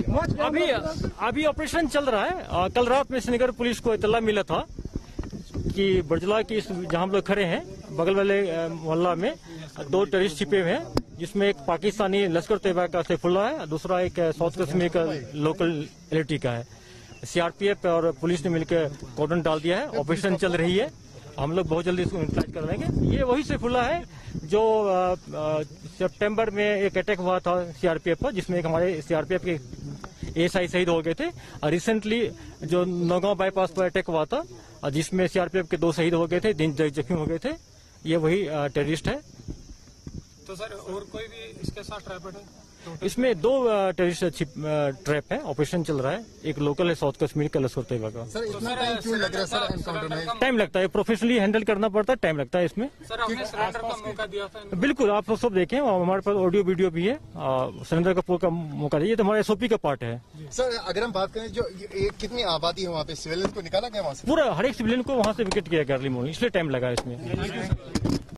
अभी अभी ऑपरेशन चल रहा है। आ, कल रात में श्रीनगर पुलिस को इतला मिला था कि बर्जला की जहाँ हम लोग खड़े हैं बगल वाले मोहल्ला में दो टेरिस्ट छिपे हुए हैं जिसमें एक पाकिस्तानी लश्कर तैयबा का सैफुल्ला है दूसरा एक साउथ कश्मीर का लोकल एलिटी का है। सीआरपीएफ और पुलिस ने मिलकर कॉर्डन डाल दिया है। ऑपरेशन चल रही है। हम लोग बहुत जल्दी इसको न्यूट्रलाइज कर लेंगे ये वही सैफुल्ला है जो सितंबर में एक अटैक हुआ था सीआरपीएफ पर, जिसमें एक हमारे सीआरपीएफ के एएसआई शहीद हो गए थे। और रिसेंटली जो नौगांव बाईपास पर अटैक हुआ था, और जिसमें सीआरपीएफ के दो शहीद हो गए थे तीन जख्मी हो गए थे। ये वही टेररिस्ट है। तो सर, और कोई भी इसके साथ ट्रैपेड है? इसमें दो टेररिस्ट ट्रैप है ऑपरेशन चल रहा है। एक लोकल है साउथ कश्मीर का लश्कर तैयबा का। सर इतना टाइम क्यों लग रहा है सर एनकाउंटर में? टाइम लगता है प्रोफेशनली हैंडल करना पड़ता है टाइम लगता है इसमें। सर आपने सरेंडर का मौका दिया था। बिल्कुल आप सब देखें और हमारे पास ऑडियो वीडियो भी है सरेंद्र कपूर का मौका दिया। ये तो हमारे एसओपी का पार्ट है। सर अगर हम बात करें जो कितनी आबादी है वहाँ पे? सिविलियन को निकाला गया वहाँ से? पूरा हर एक सिविलियन को वहाँ से विकेट किया गया अर्ली मॉर्निंग इसलिए टाइम लगा इसमें।